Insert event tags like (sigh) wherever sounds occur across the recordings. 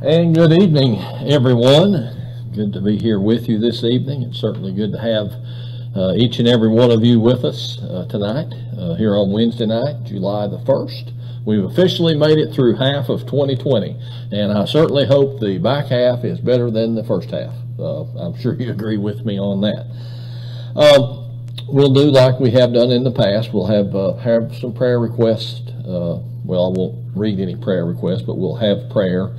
And good evening, everyone. Good to be here with you this evening. It's certainly good to have uh, each and every one of you with us uh, tonight, uh, here on Wednesday night, July the 1st. We've officially made it through half of 2020, and I certainly hope the back half is better than the first half. Uh, I'm sure (laughs) you agree with me on that. Um, we'll do like we have done in the past. We'll have uh, have some prayer requests. Uh, well, I won't read any prayer requests, but we'll have prayer.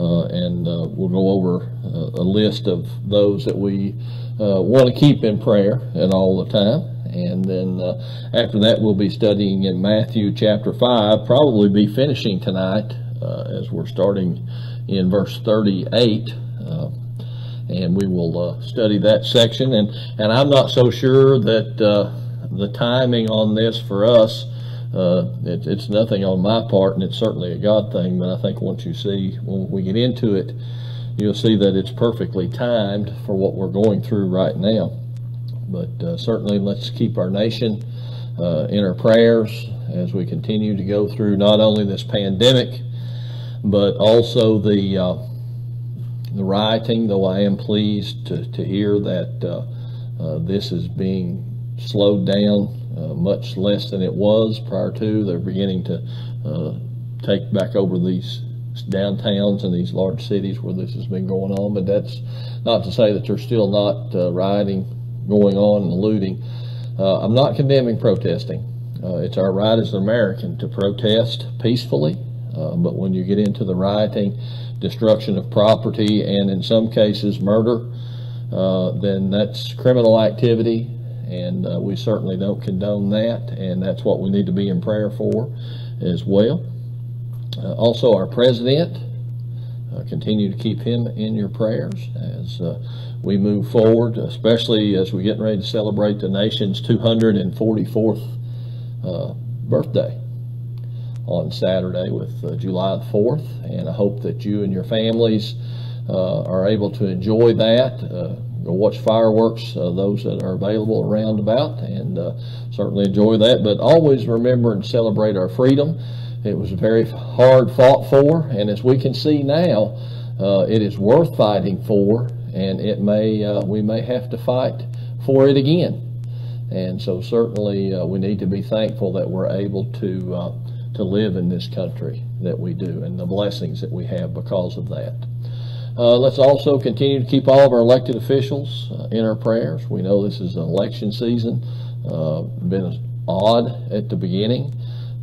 Uh, and uh, we'll go over uh, a list of those that we want to keep in prayer and all the time. And then after that, we'll be studying in Matthew chapter 5, probably be finishing tonight as we're starting in verse 38 and we will uh, study that section. And, and I'm not so sure that uh, the timing on this for us uh, it, it's nothing on my part, and it's certainly a God thing. But I think once you see, when we get into it, you'll see that it's perfectly timed for what we're going through right now. But uh, certainly, let's keep our nation uh, in our prayers as we continue to go through not only this pandemic, but also the uh, the rioting. Though I am pleased to, to hear that uh, uh, this is being slowed down uh, much less than it was prior to. They're beginning to uh, take back over these downtowns and these large cities where this has been going on. But that's not to say that there's still not uh, rioting going on and looting. Uh, I'm not condemning protesting. Uh, it's our right as an American to protest peacefully. But when you get into the rioting, destruction of property, and in some cases murder, then that's criminal activity and uh, we certainly don't condone that, and that's what we need to be in prayer for as well. Uh, also, our president, uh, continue to keep him in your prayers as uh, we move forward, especially as we're getting ready to celebrate the nation's 244th uh, birthday on Saturday with uh, July the 4th, and I hope that you and your families are able to enjoy that go watch fireworks, uh, those that are available around about, and uh, certainly enjoy that. But always remember and celebrate our freedom. It was very hard fought for, and as we can see now, uh, it is worth fighting for, and it may uh, we may have to fight for it again. And so certainly uh, we need to be thankful that we're able to uh, to live in this country that we do, and the blessings that we have because of that. Uh, let's also continue to keep all of our elected officials uh, in our prayers. We know this is an election season. Uh, been odd at the beginning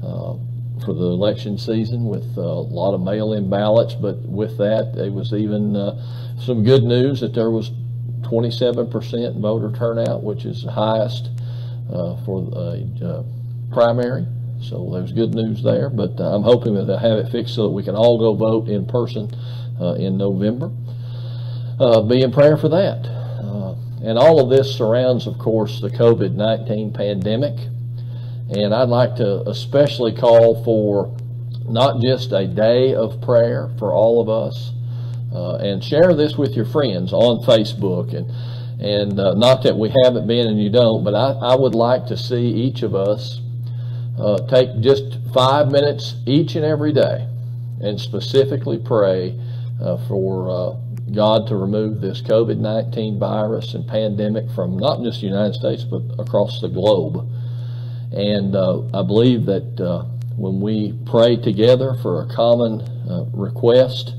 uh, for the election season with uh, a lot of mail-in ballots, but with that, there was even uh, some good news that there was 27% voter turnout, which is the highest for a primary. So there's good news there, but I'm hoping that they'll have it fixed so that we can all go vote in person uh, in November. Uh, be in prayer for that. Uh, and all of this surrounds, of course, the COVID 19 pandemic. And I'd like to especially call for not just a day of prayer for all of us, uh, and share this with your friends on Facebook. And, and uh, not that we haven't been and you don't, but I, I would like to see each of us uh, take just five minutes each and every day and specifically pray uh, for uh, God to remove this COVID 19 virus and pandemic from not just the United States but across the globe. And uh, I believe that uh, when we pray together for a common uh, request,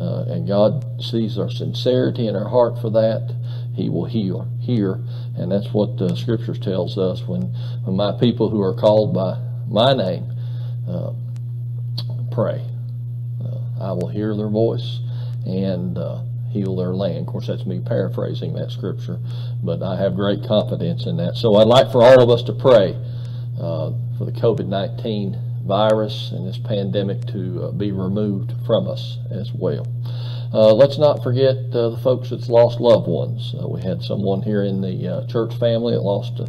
and God sees our sincerity in our heart for that, He will heal, hear. And that's what the Scriptures tells us when, when my people who are called by my name pray. I will hear their voice and uh, heal their land. Of course, that's me paraphrasing that scripture, but I have great confidence in that. So I'd like for all of us to pray uh, for the COVID 19 virus and this pandemic to uh, be removed from us as well. Uh, let's not forget uh, the folks that's lost loved ones. Uh, we had someone here in the church family that lost a,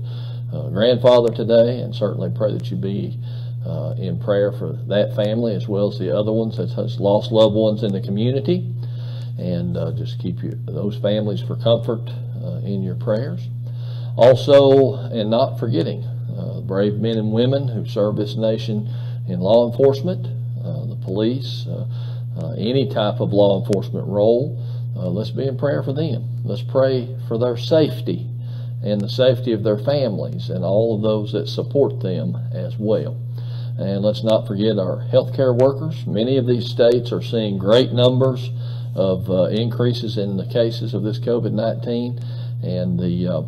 grandfather today, and certainly pray that you be uh, in prayer for that family as well as the other ones that has lost loved ones in the community. And uh, just keep your, those families for comfort uh, in your prayers. Also, and not forgetting uh, brave men and women who serve this nation in law enforcement, uh, the police, any type of law enforcement role, let's be in prayer for them. Let's pray for their safety and the safety of their families and all of those that support them as well. And let's not forget our healthcare workers. Many of these states are seeing great numbers of uh, increases in the cases of this COVID-19 and the uh,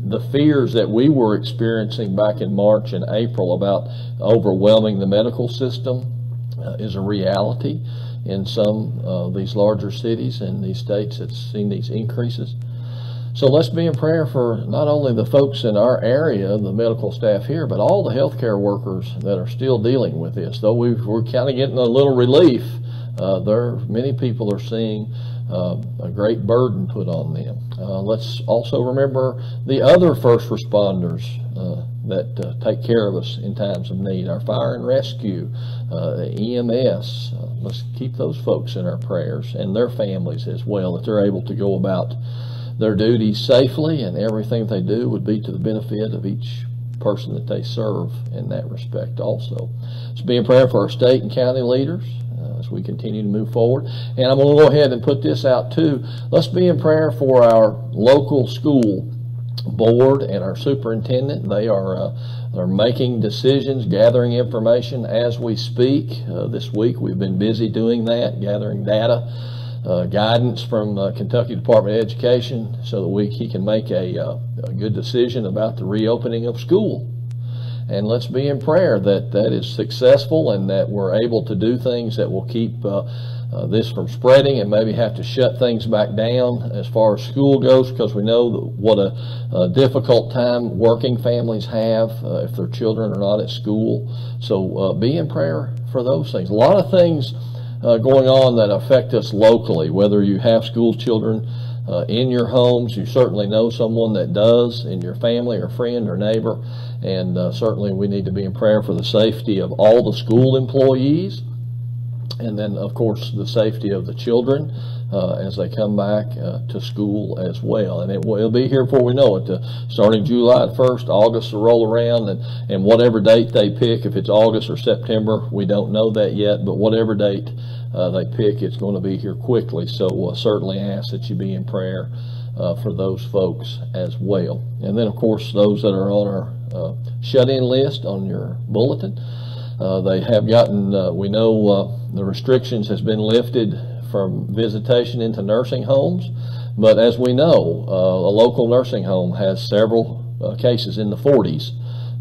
the fears that we were experiencing back in March and April about overwhelming the medical system uh, is a reality in some of these larger cities and these states that's seen these increases. So let's be in prayer for not only the folks in our area, the medical staff here, but all the healthcare workers that are still dealing with this. Though we are kind of getting a little relief, uh, there many people are seeing uh, a great burden put on them. Uh, let's also remember the other first responders uh, that uh, take care of us in times of need, our fire and rescue, uh, EMS. Let's keep those folks in our prayers and their families as well, that they're able to go about their duties safely and everything they do would be to the benefit of each person that they serve in that respect also. So be in prayer for our state and county leaders, as we continue to move forward. And I'm going to go ahead and put this out too. Let's be in prayer for our local school board and our superintendent. They are uh, are making decisions, gathering information as we speak. Uh, this week we've been busy doing that, gathering data, uh, guidance from the Kentucky Department of Education, so that we he can make a, uh, a good decision about the reopening of school and let's be in prayer that that is successful and that we're able to do things that will keep uh, uh, this from spreading and maybe have to shut things back down as far as school goes because we know what a, a, difficult time working families have uh, if their children are not at school. So uh, be in prayer for those things. A lot of things uh, going on that affect us locally, whether you have school children uh, in your homes. You certainly know someone that does in your family or friend or neighbor. And uh, certainly we need to be in prayer for the safety of all the school employees. And then, of course, the safety of the children uh, as they come back uh, to school as well. And it will be here before we know it. Uh, starting July 1st, August will roll around, and, and whatever date they pick, if it's August or September, we don't know that yet, but whatever date uh, they pick, it's going to be here quickly. So we'll certainly ask that you be in prayer uh, for those folks as well. And then, of course, those that are on our uh, shut-in list on your bulletin, uh, they have gotten, uh, we know uh, the restrictions has been lifted from visitation into nursing homes. But as we know, a local nursing home has several cases in the 40s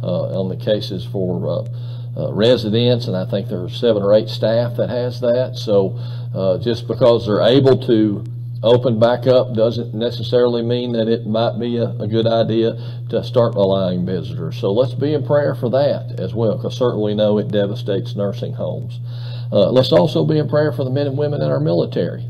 on the cases for uh, residents, and I think there are seven or eight staff that has that. So uh, just because they're able to open back up doesn't necessarily mean that it might be a, a, good idea to start allowing visitors. So let's be in prayer for that as well, because certainly know it devastates nursing homes. Uh, let's also be in prayer for the men and women in our military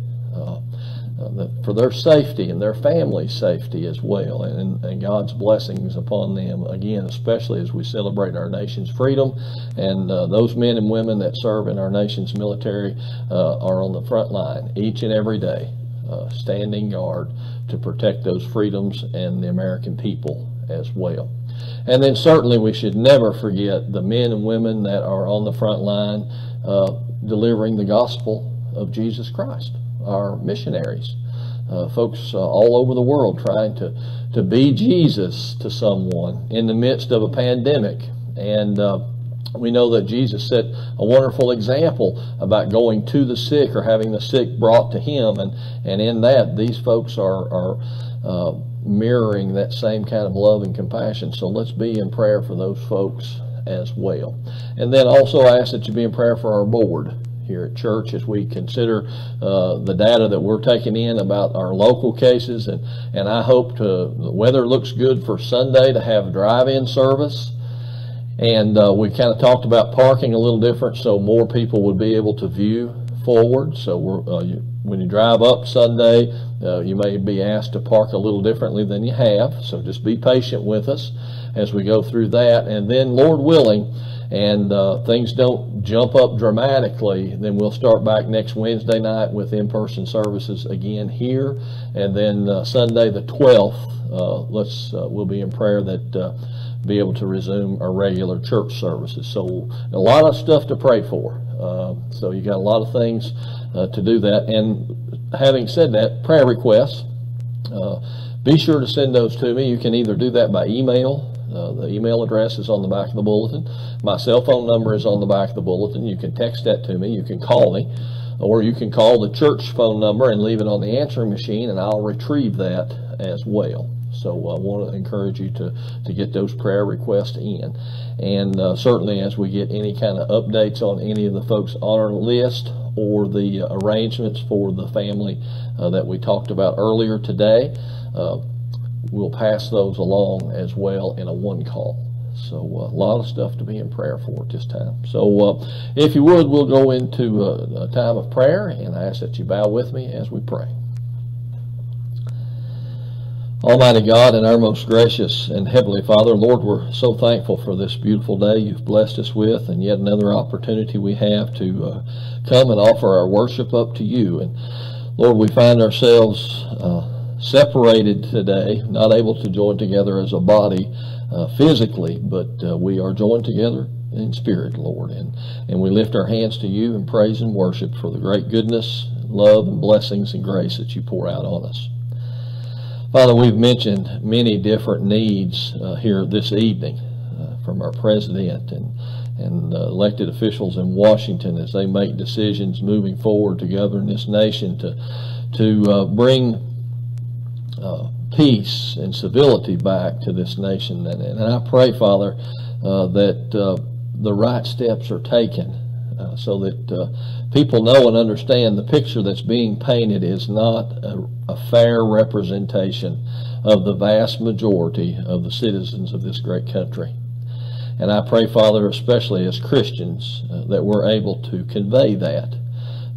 for their safety and their family's safety as well, and, and God's blessings upon them again, especially as we celebrate our nation's freedom. And uh, those men and women that serve in our nation's military uh, are on the front line each and every day, uh, standing guard to protect those freedoms and the American people as well. And then certainly we should never forget the men and women that are on the front line uh, delivering the gospel of Jesus Christ our missionaries, uh, folks uh, all over the world trying to, to be Jesus to someone in the midst of a pandemic. And uh, we know that Jesus set a wonderful example about going to the sick or having the sick brought to him. And, and in that, these folks are, are uh, mirroring that same kind of love and compassion. So let's be in prayer for those folks as well. And then also I ask that you be in prayer for our board here at church as we consider uh, the data that we're taking in about our local cases. And, and I hope to, the weather looks good for Sunday to have drive-in service. And uh, we kind of talked about parking a little different so more people would be able to view forward. So uh, you, when you drive up Sunday, uh, you may be asked to park a little differently than you have. So just be patient with us as we go through that. And then, Lord willing, and uh, things don't jump up dramatically, then we'll start back next Wednesday night with in-person services again here, and then uh, Sunday the 12th, uh, let's uh, we'll be in prayer that uh, be able to resume our regular church services. So a lot of stuff to pray for. Uh, so you got a lot of things uh, to do that. And having said that, prayer requests. Uh, be sure to send those to me. You can either do that by email. Uh, the email address is on the back of the bulletin. My cell phone number is on the back of the bulletin. You can text that to me. You can call me. Or you can call the church phone number and leave it on the answering machine, and I'll retrieve that as well. So I want to encourage you to, to get those prayer requests in. And uh, certainly, as we get any kind of updates on any of the folks on our list or the uh, arrangements for the family uh, that we talked about earlier today, uh, we'll pass those along as well in a one call. So uh, a lot of stuff to be in prayer for at this time. So uh, if you would, we'll go into a, a time of prayer, and I ask that you bow with me as we pray. Almighty God and our most gracious and heavenly Father, Lord, we're so thankful for this beautiful day you've blessed us with, and yet another opportunity we have to uh, come and offer our worship up to you. And Lord, we find ourselves uh, separated today, not able to join together as a body uh, physically, but uh, we are joined together in spirit, Lord. And, and we lift our hands to you in praise and worship for the great goodness, love, and blessings and grace that you pour out on us. Father, we've mentioned many different needs uh, here this evening uh, from our president and, and uh, elected officials in Washington as they make decisions moving forward to govern this nation to, to uh, bring uh, peace and civility back to this nation. And, and I pray, Father, uh, that the right steps are taken uh, so that uh, people know and understand the picture that's being painted is not a, a, fair representation of the vast majority of the citizens of this great country. And I pray, Father, especially as Christians, uh, that we're able to convey that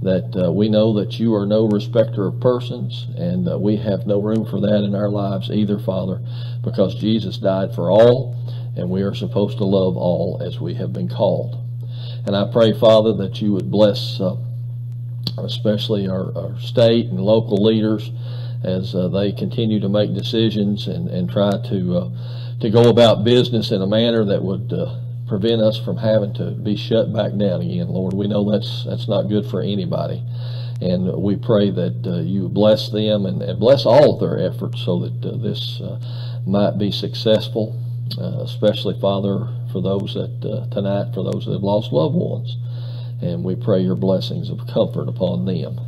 that uh, we know that you are no respecter of persons, and we have no room for that in our lives either, Father, because Jesus died for all, and we are supposed to love all as we have been called. And I pray, Father, that you would bless uh, especially our, our, state and local leaders as uh, they continue to make decisions and, and try to, uh, to go about business in a manner that would uh, prevent us from having to be shut back down again. Lord, we know that's that's not good for anybody. And we pray that uh, you bless them and, and, bless all of their efforts so that uh, this might be successful, especially, Father, for those that uh, tonight, for those that have lost loved ones. And we pray your blessings of comfort upon them.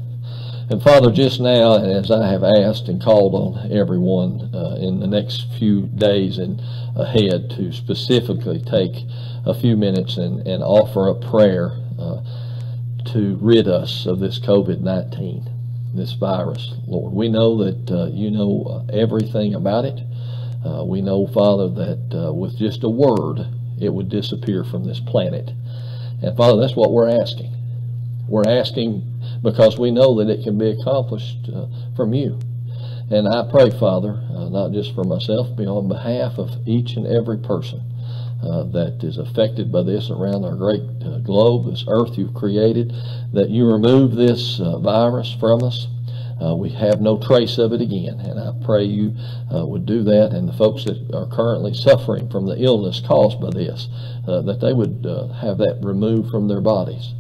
And Father, just now, as I have asked and called on everyone uh, in the next few days and ahead to specifically take a few minutes and, and offer a prayer uh, to rid us of this COVID 19, this virus, Lord. We know that uh, you know uh, everything about it. Uh, we know, Father, that uh, with just a word, it would disappear from this planet. And Father, that's what we're asking. We're asking because we know that it can be accomplished uh, from you. And I pray, Father, not just for myself, but on behalf of each and every person uh, that is affected by this around our great uh, globe, this earth you've created, that you remove this uh, virus from us. Uh, we have no trace of it again, and I pray you uh, would do that. And the folks that are currently suffering from the illness caused by this, uh, that they would have that removed from their bodies.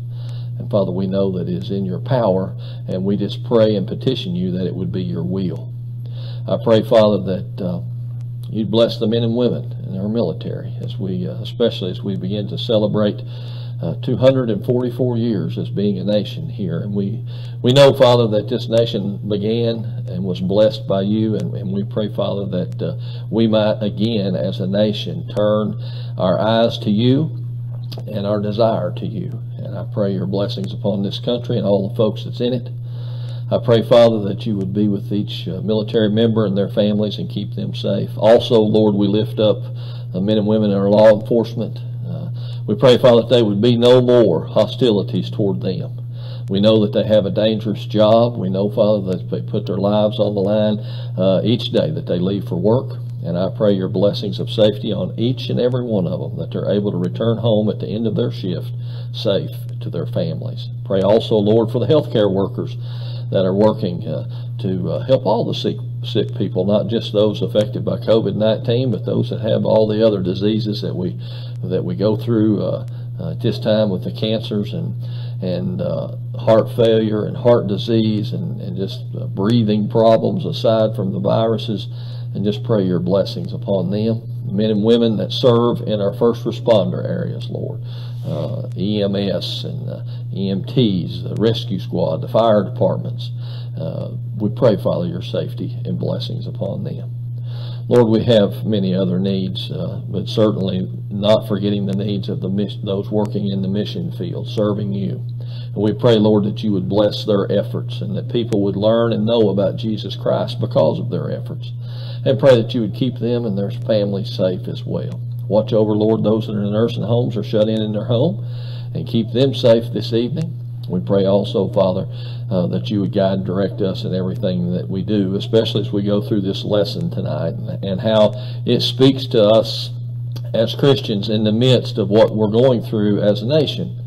And Father, we know that it is in your power, and we just pray and petition you that it would be your will. I pray, Father, that you'd bless the men and women in our military, as we, uh, especially as we begin to celebrate uh, 244 years as being a nation here. And we, we know, Father, that this nation began and was blessed by you. And, and we pray, Father, that uh, we might again, as a nation, turn our eyes to you and our desire to you. And I pray your blessings upon this country and all the folks that's in it. I pray, Father, that you would be with each uh, military member and their families and keep them safe. Also, Lord, we lift up the men and women in our law enforcement. We pray, Father, that there would be no more hostilities toward them. We know that they have a dangerous job. We know, Father, that they put their lives on the line uh, each day that they leave for work. And I pray your blessings of safety on each and every one of them, that they're able to return home at the end of their shift safe to their families. Pray also, Lord, for the healthcare workers that are working uh, to uh, help all the sick sick people, not just those affected by COVID-19, but those that have all the other diseases that we that we go through uh, uh, at this time with the cancers and and uh, heart failure and heart disease and, and just uh, breathing problems aside from the viruses, and just pray your blessings upon them. Men and women that serve in our first responder areas, Lord. Uh, EMS and uh, EMTs, the rescue squad, the fire departments. Uh, we pray, Father, your safety and blessings upon them. Lord, we have many other needs, uh, but certainly not forgetting the needs of the those working in the mission field, serving you. And we pray, Lord, that you would bless their efforts and that people would learn and know about Jesus Christ because of their efforts. And pray that you would keep them and their families safe as well. Watch over, Lord, those that are in nursing homes or shut in in their home and keep them safe this evening. We pray also, Father, uh, that you would guide and direct us in everything that we do, especially as we go through this lesson tonight and how it speaks to us as Christians in the midst of what we're going through as a nation.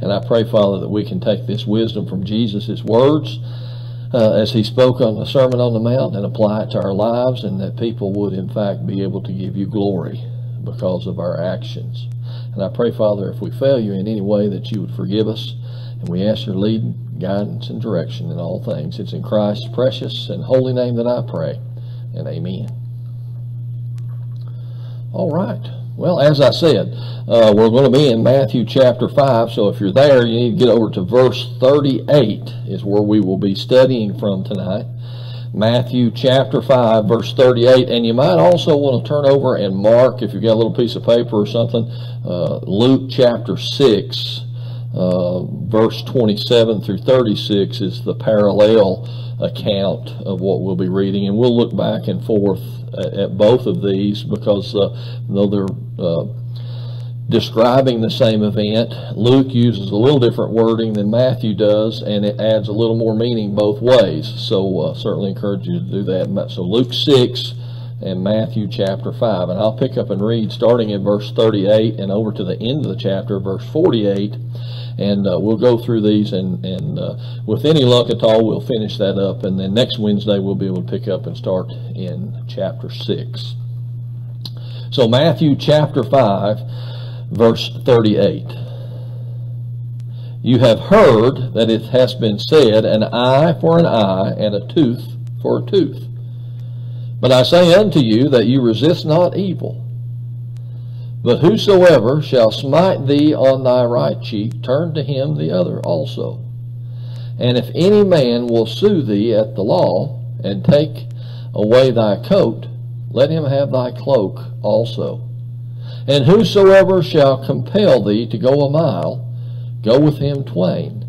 And I pray, Father, that we can take this wisdom from Jesus' words uh, as he spoke on the Sermon on the Mount and apply it to our lives, and that people would, in fact, be able to give you glory because of our actions. And I pray, Father, if we fail you in any way, that you would forgive us. And we ask your lead, guidance, and direction in all things. It's in Christ's precious and holy name that I pray. And amen. All right. Well, as I said, uh, we're going to be in Matthew chapter 5. So if you're there, you need to get over to verse 38 is where we will be studying from tonight. Matthew chapter 5, verse 38. And you might also want to turn over and mark, if you've got a little piece of paper or something, uh, Luke chapter 6, uh, verse 27 through 36 is the parallel account of what we'll be reading. And we'll look back and forth at, at both of these because uh, though they're uh, describing the same event. Luke uses a little different wording than Matthew does, and it adds a little more meaning both ways. So uh, certainly encourage you to do that. So Luke 6 and Matthew chapter 5. And I'll pick up and read starting in verse 38 and over to the end of the chapter, verse 48. And uh, we'll go through these, and, and uh, with any luck at all, we'll finish that up. And then next Wednesday, we'll be able to pick up and start in chapter 6. So, Matthew chapter 5 verse 38. You have heard that it has been said, an eye for an eye, and a tooth for a tooth. But I say unto you that you resist not evil. But whosoever shall smite thee on thy right cheek, turn to him the other also. And if any man will sue thee at the law, and take away thy coat, let him have thy cloak also. And whosoever shall compel thee to go a mile, go with him twain.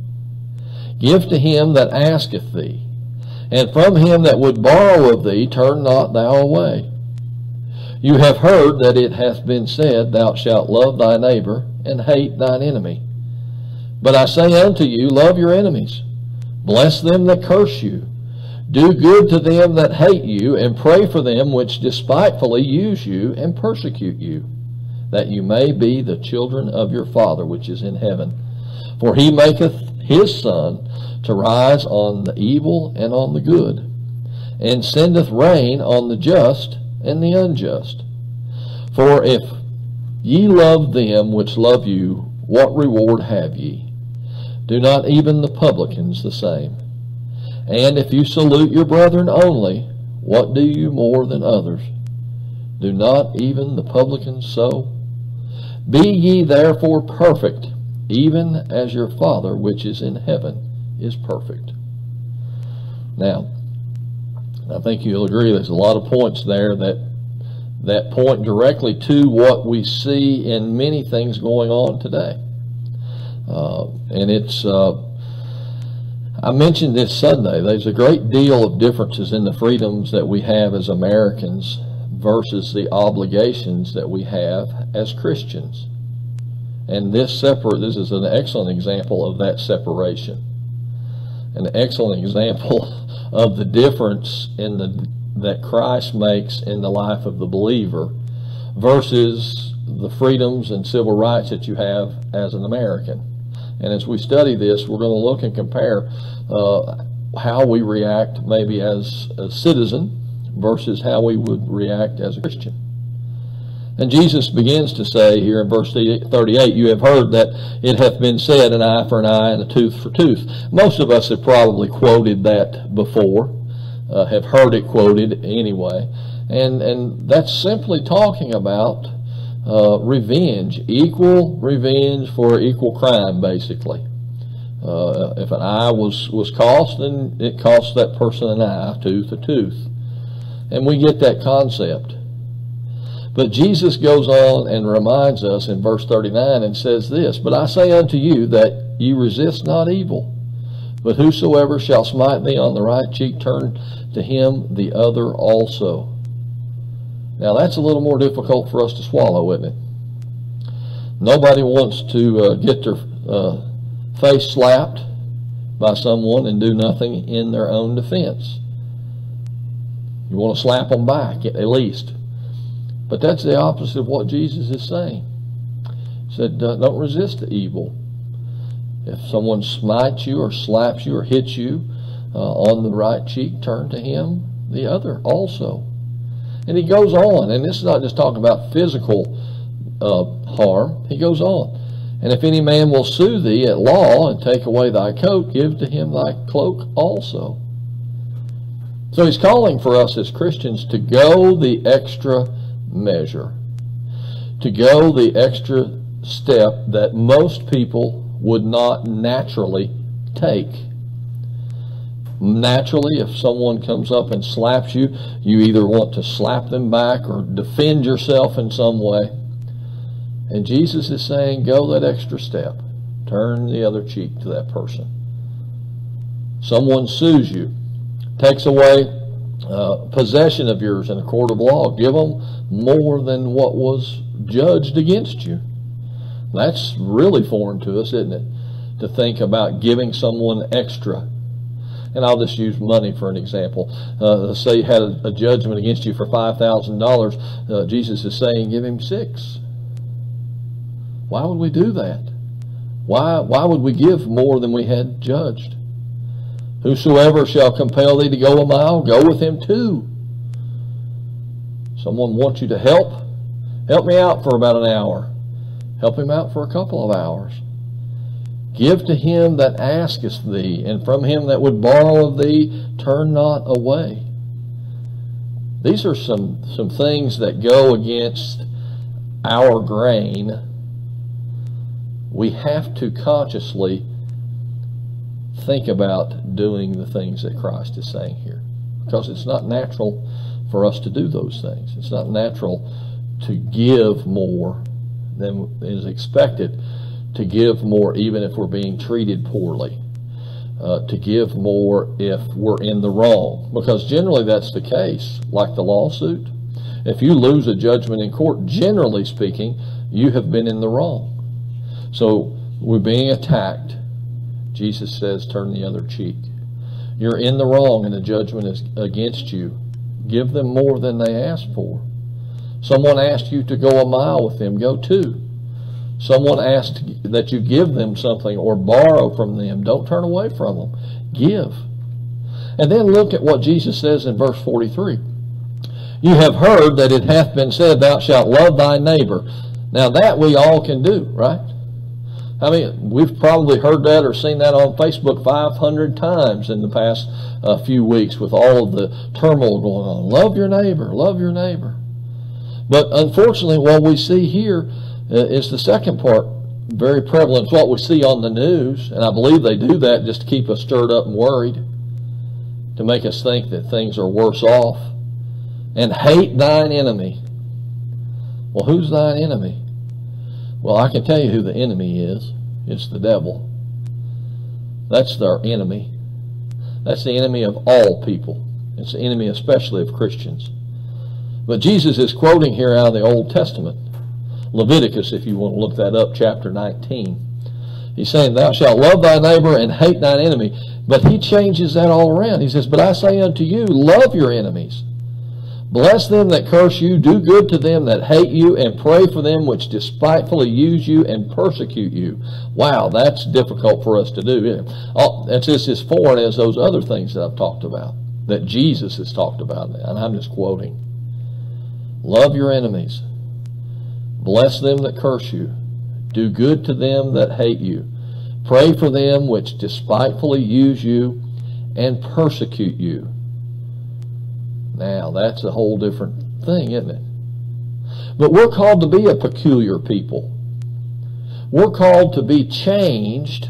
Give to him that asketh thee, and from him that would borrow of thee turn not thou away. You have heard that it hath been said, Thou shalt love thy neighbor, and hate thine enemy. But I say unto you, Love your enemies, bless them that curse you, do good to them that hate you, and pray for them which despitefully use you and persecute you that you may be the children of your Father which is in heaven. For he maketh his sun to rise on the evil and on the good, and sendeth rain on the just and the unjust. For if ye love them which love you, what reward have ye? Do not even the publicans the same? And if you salute your brethren only, what do you more than others? Do not even the publicans so? Be ye therefore perfect, even as your Father which is in heaven is perfect. Now, I think you'll agree there's a lot of points there that that point directly to what we see in many things going on today. Uh, and it's, uh, I mentioned this Sunday, there's a great deal of differences in the freedoms that we have as Americans versus the obligations that we have as Christians. And this separate this is an excellent example of that separation. An excellent example (laughs) of the difference in the that Christ makes in the life of the believer versus the freedoms and civil rights that you have as an American. And as we study this, we're going to look and compare uh, how we react maybe as a citizen versus how we would react as a Christian. And Jesus begins to say here in verse 38, You have heard that it hath been said, an eye for an eye and a tooth for tooth. Most of us have probably quoted that before, uh, have heard it quoted anyway. And, and that's simply talking about uh, revenge, equal revenge for equal crime, basically. Uh, if an eye was, was cost, then it cost that person an eye, tooth a tooth. And we get that concept. But Jesus goes on and reminds us in verse 39 and says this, But I say unto you that ye resist not evil, but whosoever shall smite thee on the right cheek, turn to him the other also. Now that's a little more difficult for us to swallow, isn't it? Nobody wants to uh, get their uh, face slapped by someone and do nothing in their own defense. You want to slap them back at least. But that's the opposite of what Jesus is saying. He said, don't resist the evil. If someone smites you or slaps you or hits you uh, on the right cheek, turn to him the other also. And he goes on, and this is not just talking about physical uh, harm. He goes on. And if any man will sue thee at law and take away thy coat, give to him thy cloak also. So he's calling for us as Christians to go the extra measure, to go the extra step that most people would not naturally take. Naturally, if someone comes up and slaps you, you either want to slap them back or defend yourself in some way. And Jesus is saying, go that extra step. Turn the other cheek to that person. Someone sues you, takes away uh, possession of yours in a court of law. Give them more than what was judged against you. That's really foreign to us, isn't it? To think about giving someone extra. And I'll just use money for an example. Uh, say you had a, a, judgment against you for $5,000. Uh, Jesus is saying, give him six. Why would we do that? Why, why would we give more than we had judged? Whosoever shall compel thee to go a mile, go with him too. Someone wants you to help? Help me out for about an hour. Help him out for a couple of hours. Give to him that asketh thee, and from him that would borrow of thee, turn not away. These are some, some things that go against our grain. We have to consciously think about doing the things that Christ is saying here. Because it's not natural for us to do those things. It's not natural to give more than is expected, to give more even if we're being treated poorly, uh, to give more if we're in the wrong. Because generally that's the case, like the lawsuit. If you lose a judgment in court, generally speaking, you have been in the wrong. So we're being attacked Jesus says, turn the other cheek. You're in the wrong and the judgment is against you. Give them more than they ask for. Someone asked you to go a mile with them, go two. Someone asked that you give them something or borrow from them. Don't turn away from them. Give. And then look at what Jesus says in verse 43. You have heard that it hath been said, Thou shalt love thy neighbor. Now that we all can do, right? I mean, we've probably heard that or seen that on Facebook 500 times in the past uh, few weeks with all of the turmoil going on. Love your neighbor, love your neighbor. But unfortunately, what we see here uh, is the second part very prevalent. It's what we see on the news, and I believe they do that just to keep us stirred up and worried, to make us think that things are worse off. And hate thine enemy. Well, who's thine enemy? Well, I can tell you who the enemy is. It's the devil. That's our enemy. That's the enemy of all people. It's the enemy especially of Christians. But Jesus is quoting here out of the Old Testament. Leviticus, if you want to look that up, chapter 19. He's saying, Thou shalt love thy neighbor and hate thine enemy. But he changes that all around. He says, But I say unto you, love your enemies. Bless them that curse you, do good to them that hate you, and pray for them which despitefully use you and persecute you. Wow, that's difficult for us to do. Oh, that's just as foreign as those other things that I've talked about, that Jesus has talked about, and I'm just quoting. Love your enemies. Bless them that curse you. Do good to them that hate you. Pray for them which despitefully use you and persecute you. Now, that's a whole different thing, isn't it? But we're called to be a peculiar people. We're called to be changed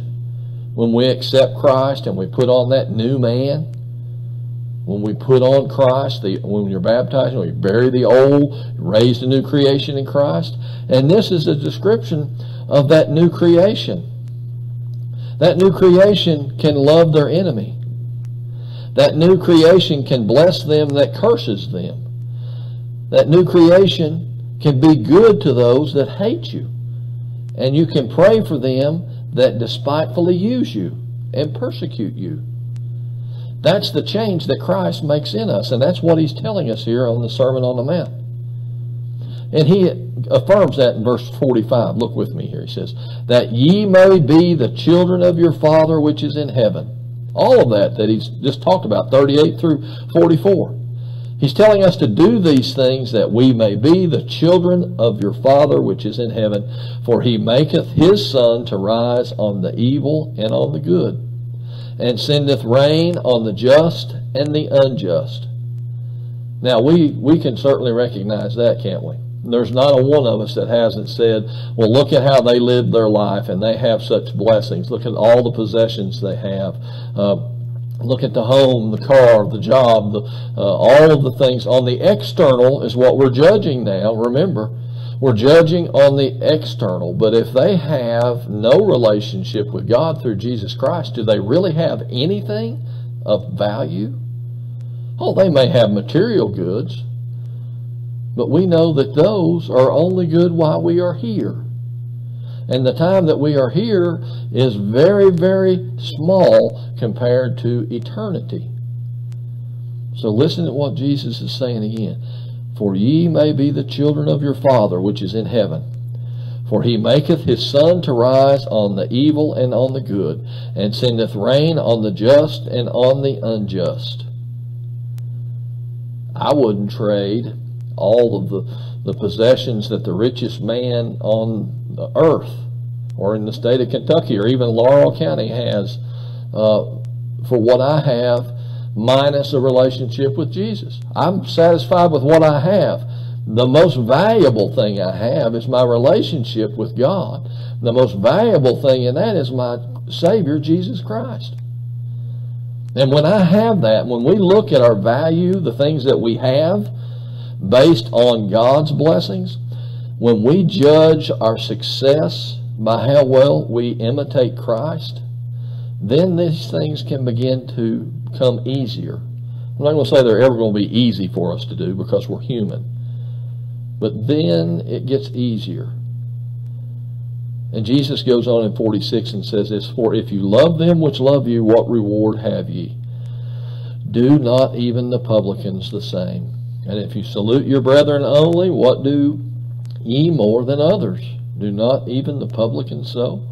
when we accept Christ and we put on that new man. When we put on Christ, the, when you're baptized, when you bury the old, raised a new creation in Christ. And this is a description of that new creation. That new creation can love their enemy. That new creation can bless them that curses them. That new creation can be good to those that hate you. And you can pray for them that despitefully use you and persecute you. That's the change that Christ makes in us. And that's what he's telling us here on the Sermon on the Mount. And he affirms that in verse 45. Look with me here. He says, That ye may be the children of your Father which is in heaven. All of that that he's just talked about, 38 through 44. He's telling us to do these things that we may be the children of your Father which is in heaven, for he maketh his sun to rise on the evil and on the good, and sendeth rain on the just and the unjust. Now, we, we can certainly recognize that, can't we? There's not a one of us that hasn't said, well, look at how they live their life and they have such blessings. Look at all the possessions they have. Uh, look at the home, the car, the job, the, uh, all of the things. On the external is what we're judging now. Remember, we're judging on the external. But if they have no relationship with God through Jesus Christ, do they really have anything of value? Oh, they may have material goods but we know that those are only good while we are here. And the time that we are here is very, very small compared to eternity. So listen to what Jesus is saying again. For ye may be the children of your Father which is in heaven. For he maketh his sun to rise on the evil and on the good, and sendeth rain on the just and on the unjust. I wouldn't trade all of the, the possessions that the richest man on the earth or in the state of Kentucky or even Laurel County has uh, for what I have minus a relationship with Jesus. I'm satisfied with what I have. The most valuable thing I have is my relationship with God. The most valuable thing in that is my Savior, Jesus Christ. And when I have that, when we look at our value, the things that we have, based on God's blessings, when we judge our success by how well we imitate Christ, then these things can begin to come easier. I'm not going to say they're ever going to be easy for us to do because we're human. But then it gets easier. And Jesus goes on in 46 and says this, For if you love them which love you, what reward have ye? Do not even the publicans the same? And if you salute your brethren only, what do ye more than others? Do not even the publicans so?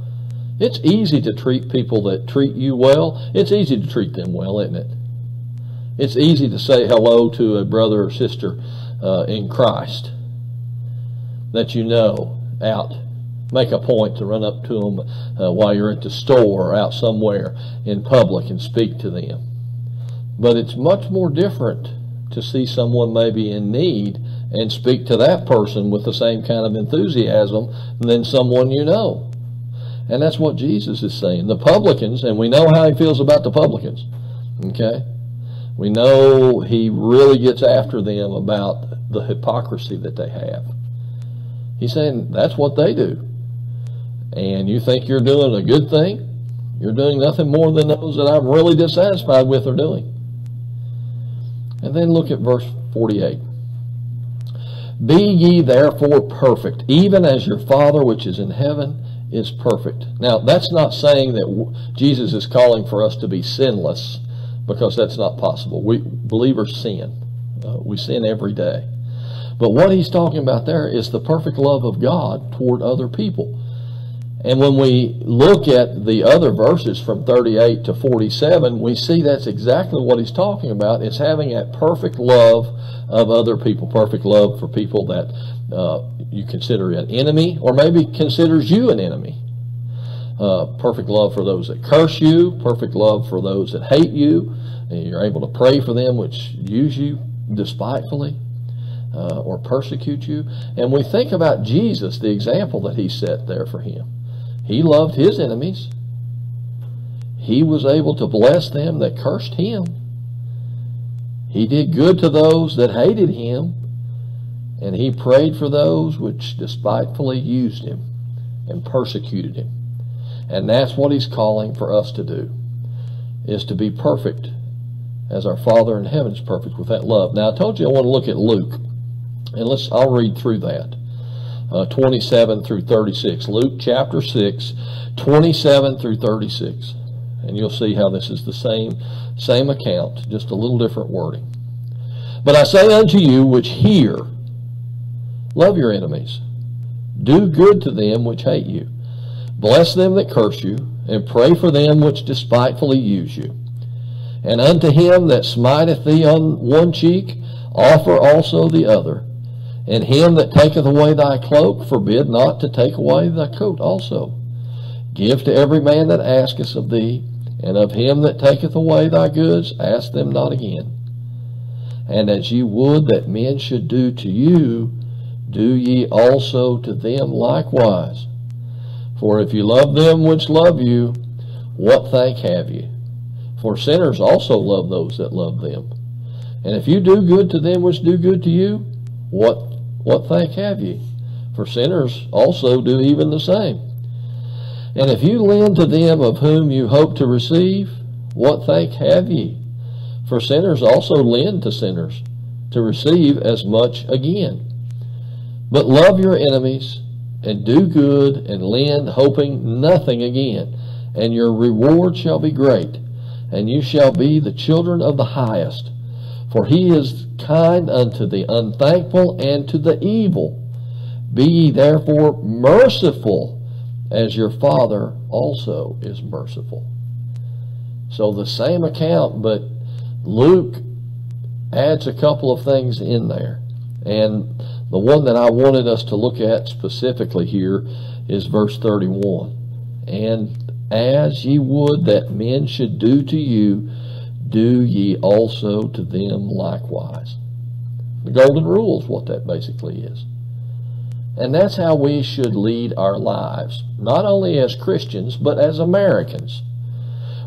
It's easy to treat people that treat you well. It's easy to treat them well, isn't it? It's easy to say hello to a brother or sister uh, in Christ that you know out. Make a point to run up to them uh, while you're at the store or out somewhere in public and speak to them. But it's much more different to see someone maybe in need and speak to that person with the same kind of enthusiasm than someone you know. And that's what Jesus is saying. The publicans, and we know how he feels about the publicans. Okay? We know he really gets after them about the hypocrisy that they have. He's saying that's what they do. And you think you're doing a good thing? You're doing nothing more than those that I'm really dissatisfied with are doing. And then look at verse 48. Be ye therefore perfect, even as your Father which is in heaven is perfect. Now, that's not saying that Jesus is calling for us to be sinless, because that's not possible. We believers sin. Uh, we sin every day. But what he's talking about there is the perfect love of God toward other people. And when we look at the other verses from 38 to 47, we see that's exactly what he's talking about. It's having that perfect love of other people, perfect love for people that uh, you consider an enemy, or maybe considers you an enemy. Uh, perfect love for those that curse you, perfect love for those that hate you, and you're able to pray for them which use you despitefully uh, or persecute you. And we think about Jesus, the example that he set there for him. He loved his enemies. He was able to bless them that cursed him. He did good to those that hated him. And he prayed for those which despitefully used him and persecuted him. And that's what he's calling for us to do, is to be perfect as our Father in heaven is perfect with that love. Now, I told you I want to look at Luke. And let's, I'll read through that. Uh, 27 through 36. Luke chapter 6, 27 through 36. And you'll see how this is the same, same account, just a little different wording. But I say unto you which hear, love your enemies. Do good to them which hate you. Bless them that curse you, and pray for them which despitefully use you. And unto him that smiteth thee on one cheek, offer also the other. And him that taketh away thy cloak, forbid not to take away thy coat also. Give to every man that asketh of thee, and of him that taketh away thy goods, ask them not again. And as ye would that men should do to you, do ye also to them likewise. For if you love them which love you, what thank have ye? For sinners also love those that love them. And if you do good to them which do good to you, what what thank have ye? For sinners also do even the same. And if you lend to them of whom you hope to receive, what thank have ye? For sinners also lend to sinners to receive as much again. But love your enemies and do good and lend, hoping nothing again, and your reward shall be great, and you shall be the children of the highest. For he is kind unto the unthankful and to the evil. Be ye therefore merciful, as your Father also is merciful. So the same account, but Luke adds a couple of things in there. And the one that I wanted us to look at specifically here is verse 31. And as ye would that men should do to you, do ye also to them likewise. The golden rule is what that basically is. And that's how we should lead our lives, not only as Christians, but as Americans.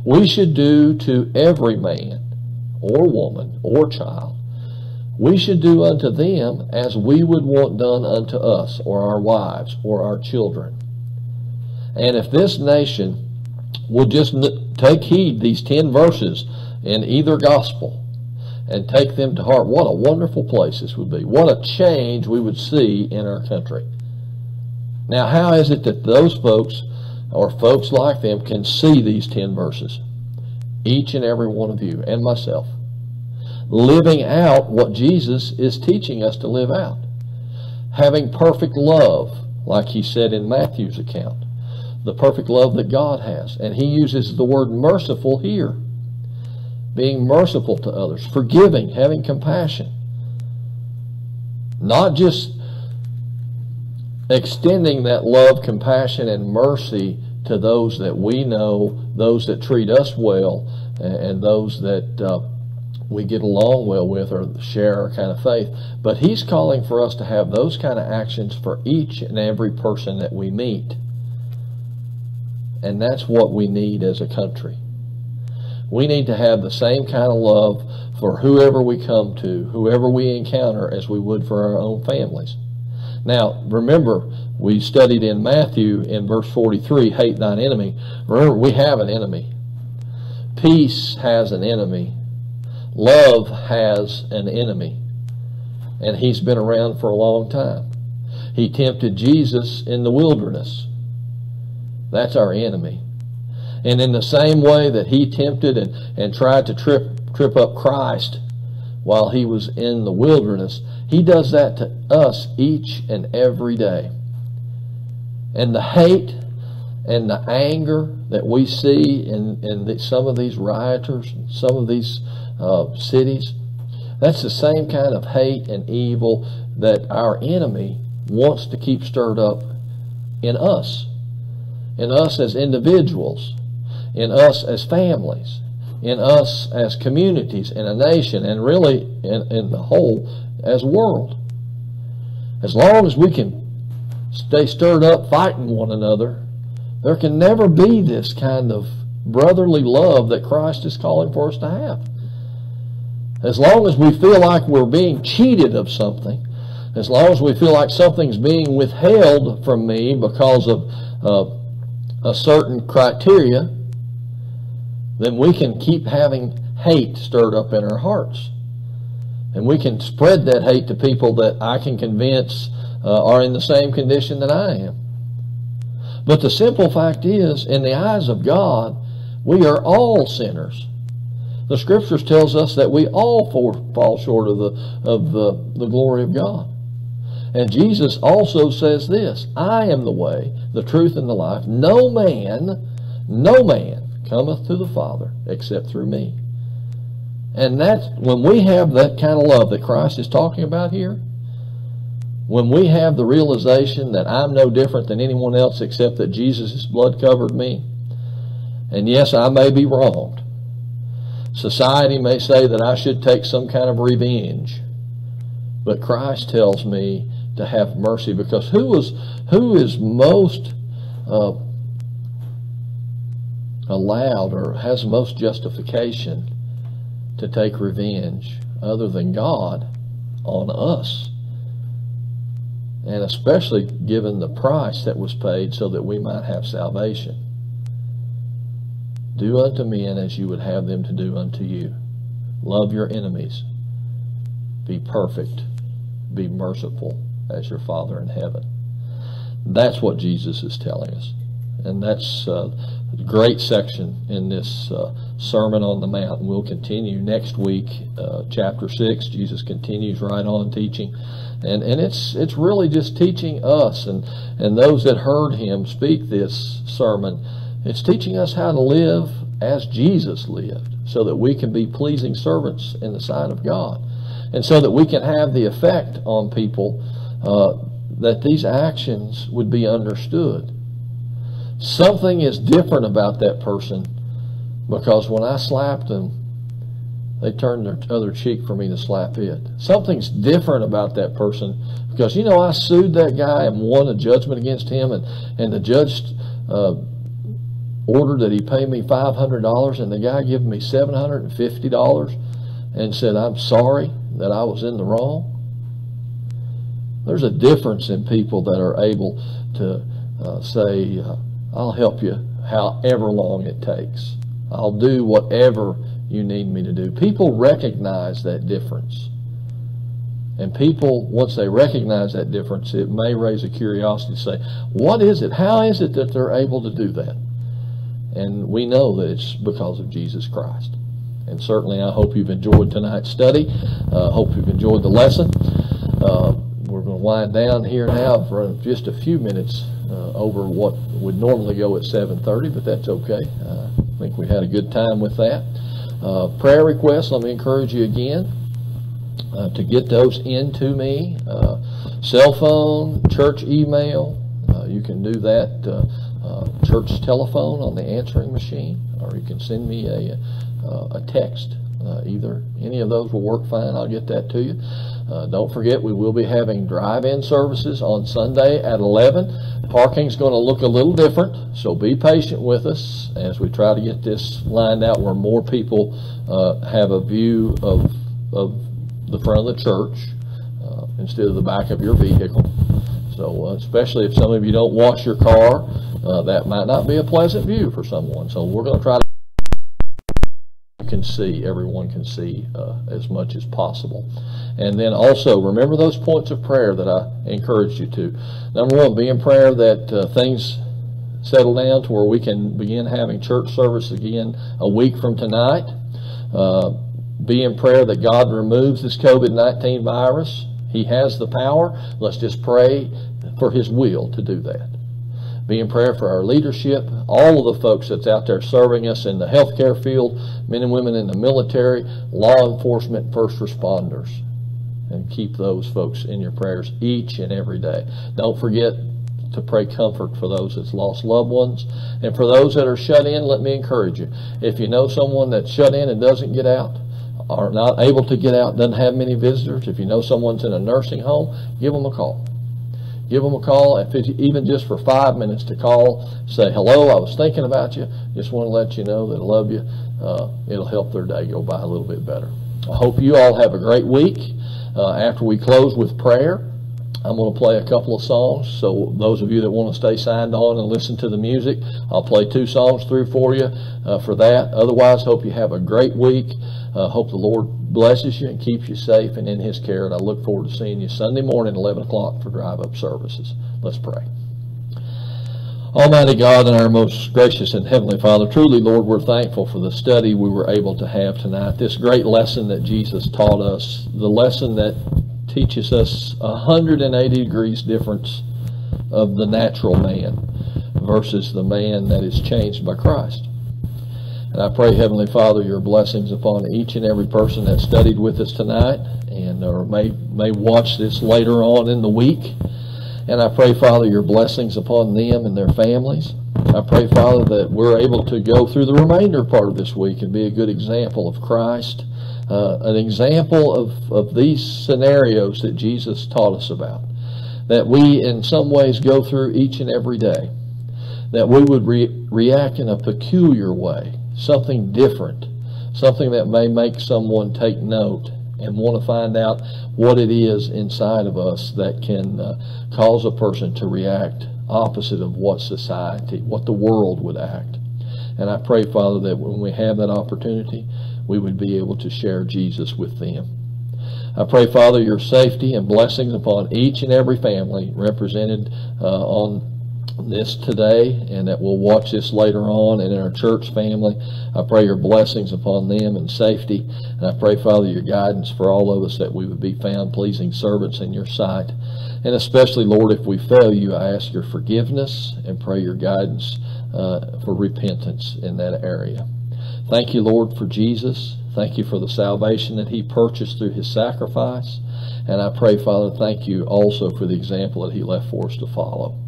We should do to every man or woman or child, we should do unto them as we would want done unto us or our wives or our children. And if this nation would just take heed these 10 verses in either gospel and take them to heart, what a wonderful place this would be. What a change we would see in our country. Now, how is it that those folks or folks like them can see these 10 verses? Each and every one of you and myself. Living out what Jesus is teaching us to live out. Having perfect love, like he said in Matthew's account. The perfect love that God has. And he uses the word merciful here being merciful to others, forgiving, having compassion. Not just extending that love, compassion, and mercy to those that we know, those that treat us well, and those that uh, we get along well with or share our kind of faith. But he's calling for us to have those kind of actions for each and every person that we meet. And that's what we need as a country. We need to have the same kind of love for whoever we come to, whoever we encounter, as we would for our own families. Now, remember, we studied in Matthew in verse 43, hate thine enemy. Remember, we have an enemy. Peace has an enemy. Love has an enemy. And he's been around for a long time. He tempted Jesus in the wilderness. That's our enemy. And in the same way that he tempted and, and tried to trip, trip up Christ while he was in the wilderness. He does that to us each and every day. And the hate and the anger that we see in, in the, some of these rioters, some of these uh, cities, that's the same kind of hate and evil that our enemy wants to keep stirred up in us, in us as individuals, in us as families, in us as communities, in a nation, and really in, in the whole as world. As long as we can stay stirred up fighting one another, there can never be this kind of brotherly love that Christ is calling for us to have. As long as we feel like we're being cheated of something, as long as we feel like something's being withheld from me because of uh, a certain criteria, then we can keep having hate stirred up in our hearts. And we can spread that hate to people that I can convince uh, are in the same condition that I am. But the simple fact is, in the eyes of God, we are all sinners. The scriptures tells us that we all fall short of the of the, the glory of God. And Jesus also says this, I am the way, the truth, and the life. No man, no man cometh to the Father except through me. And that's when we have that kind of love that Christ is talking about here, when we have the realization that I'm no different than anyone else except that Jesus' blood covered me, and yes, I may be wronged. Society may say that I should take some kind of revenge. But Christ tells me to have mercy because who is, who is most uh, allowed or has most justification to take revenge other than God on us? And especially given the price that was paid so that we might have salvation. Do unto men as you would have them to do unto you. Love your enemies. Be perfect. Be merciful as your Father in heaven. That's what Jesus is telling us. And that's uh, a great section in this uh, Sermon on the Mount. And we'll continue next week, uh, chapter 6. Jesus continues right on teaching. And, and it's, it's really just teaching us and, and those that heard him speak this sermon. It's teaching us how to live as Jesus lived so that we can be pleasing servants in the sight of God. And so that we can have the effect on people uh, that these actions would be understood. Something is different about that person because when I slapped them, they turned their other cheek for me to slap it. Something's different about that person because, you know, I sued that guy and won a judgment against him, and, and the judge uh, ordered that he pay me $500, and the guy gave me $750 and said, I'm sorry that I was in the wrong. There's a difference in people that are able to uh, say, uh, I'll help you however long it takes. I'll do whatever you need me to do. People recognize that difference. And people, once they recognize that difference, it may raise a curiosity to say, what is it? How is it that they're able to do that? And we know that it's because of Jesus Christ. And certainly I hope you've enjoyed tonight's study. Uh, hope you've enjoyed the lesson. Uh, we're going to wind down here now for just a few minutes over what would normally go at 7.30, but that's okay. Uh, I think we had a good time with that. Uh, prayer requests, let me encourage you again uh, to get those into me. Uh, cell phone, church email, uh, you can do that. church telephone on the answering machine, or you can send me a, a text. Either any of those will work fine. I'll get that to you. Uh, don't forget, we will be having drive-in services on Sunday at 11. Parking's going to look a little different, so be patient with us as we try to get this lined out where more people uh, have a view of, of the front of the church uh, instead of the back of your vehicle. So uh, especially if some of you don't wash your car, uh, that might not be a pleasant view for someone. So we're going to try to can see, everyone can see uh, as much as possible. And then also, remember those points of prayer that I encouraged you to. Number one, be in prayer that uh, things settle down to where we can begin having church service again a week from tonight. Uh, be in prayer that God removes this COVID-19 virus. He has the power. Let's just pray for his will to do that. Be in prayer for our leadership, all of the folks that's out there serving us in the healthcare field, men and women in the military, law enforcement, first responders. And keep those folks in your prayers each and every day. Don't forget to pray comfort for those that's lost loved ones. And for those that are shut in, let me encourage you. If you know someone that's shut in and doesn't get out, or not able to get out, doesn't have many visitors, if you know someone's in a nursing home, give them a call. Give them a call, if it's even just for five minutes to call, say, hello, I was thinking about you. Just want to let you know that I love you. Uh, it'll help their day go by a little bit better. I hope you all have a great week. Uh, after we close with prayer, I'm going to play a couple of songs. So those of you that want to stay signed on and listen to the music, I'll play two songs through for you uh, for that. Otherwise, hope you have a great week. Uh, hope the Lord blesses you and keeps you safe and in His care. And I look forward to seeing you Sunday morning, 11 o'clock for drive-up services. Let's pray. Almighty God and our most gracious and heavenly Father, truly, Lord, we're thankful for the study we were able to have tonight. This great lesson that Jesus taught us, the lesson that teaches us a 180 degrees difference of the natural man versus the man that is changed by Christ. And I pray, Heavenly Father, your blessings upon each and every person that studied with us tonight and or may, may watch this later on in the week. And I pray, Father, your blessings upon them and their families. I pray, Father, that we're able to go through the remainder part of this week and be a good example of Christ uh, an example of, of these scenarios that Jesus taught us about, that we in some ways go through each and every day, that we would re- react in a peculiar way, something different, something that may make someone take note and want to find out what it is inside of us that can uh, cause a person to react opposite of what society, what the world would act. And I pray, Father, that when we have that opportunity, we would be able to share Jesus with them. I pray, Father, your safety and blessings upon each and every family represented uh, on this today and that we'll watch this later on and in our church family. I pray your blessings upon them and safety. And I pray, Father, your guidance for all of us that we would be found pleasing servants in your sight. And especially, Lord, if we fail you, I ask your forgiveness and pray your guidance uh, for repentance in that area. Thank you, Lord, for Jesus. Thank you for the salvation that he purchased through his sacrifice. And I pray, Father, thank you also for the example that he left for us to follow.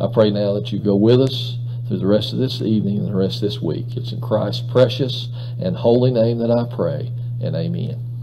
I pray now that you go with us through the rest of this evening and the rest of this week. It's in Christ's precious and holy name that I pray, and amen.